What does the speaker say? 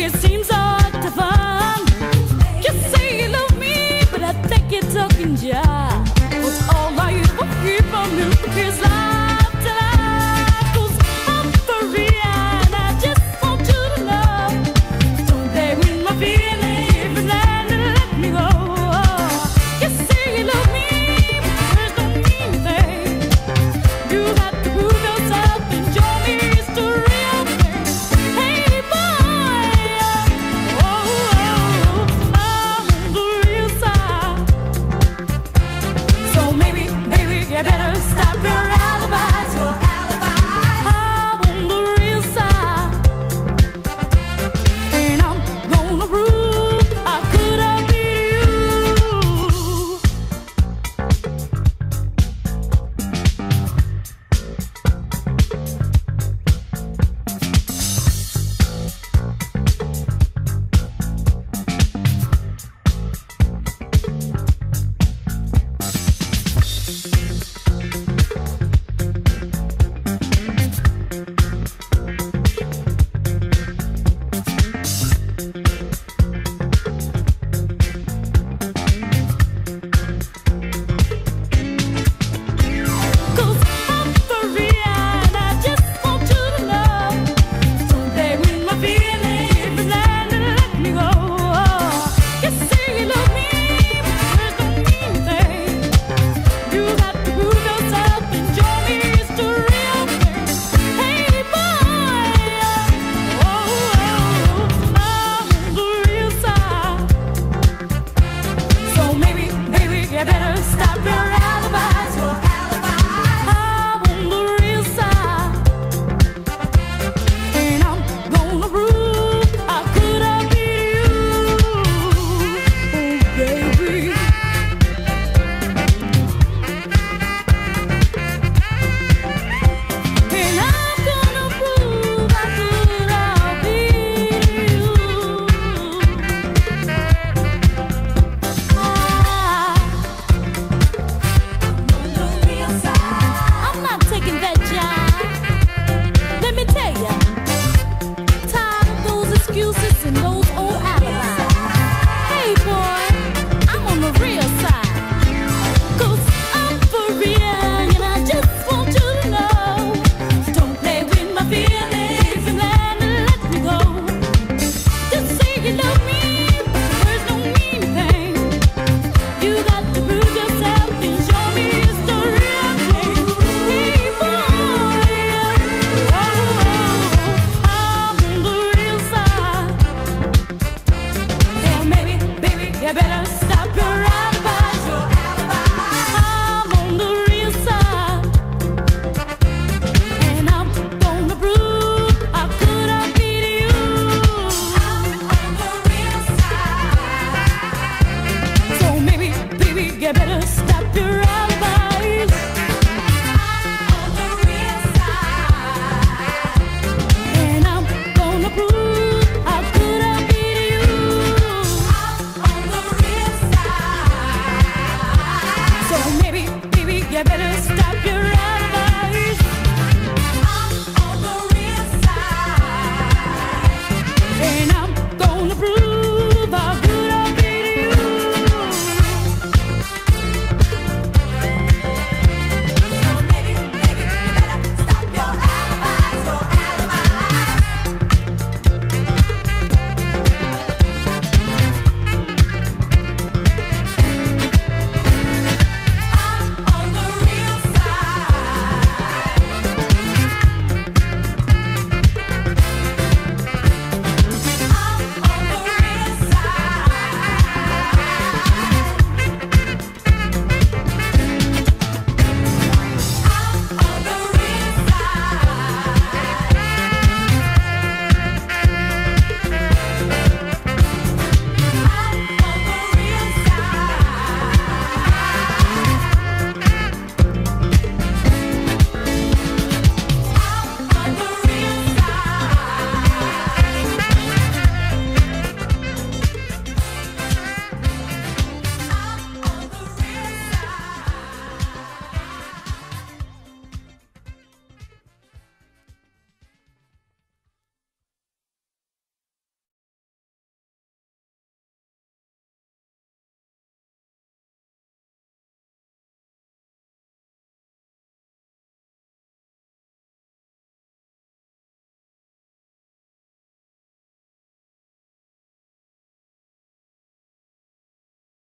it